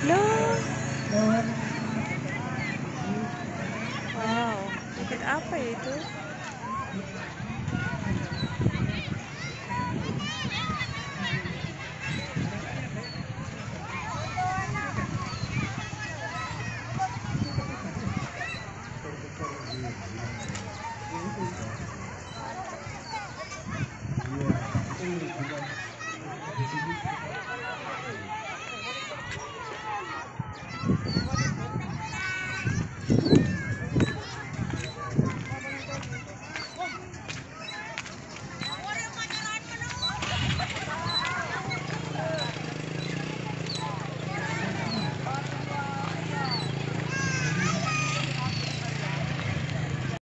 Loh. Wow. Bukit apa ya itu? Iya. Thank you.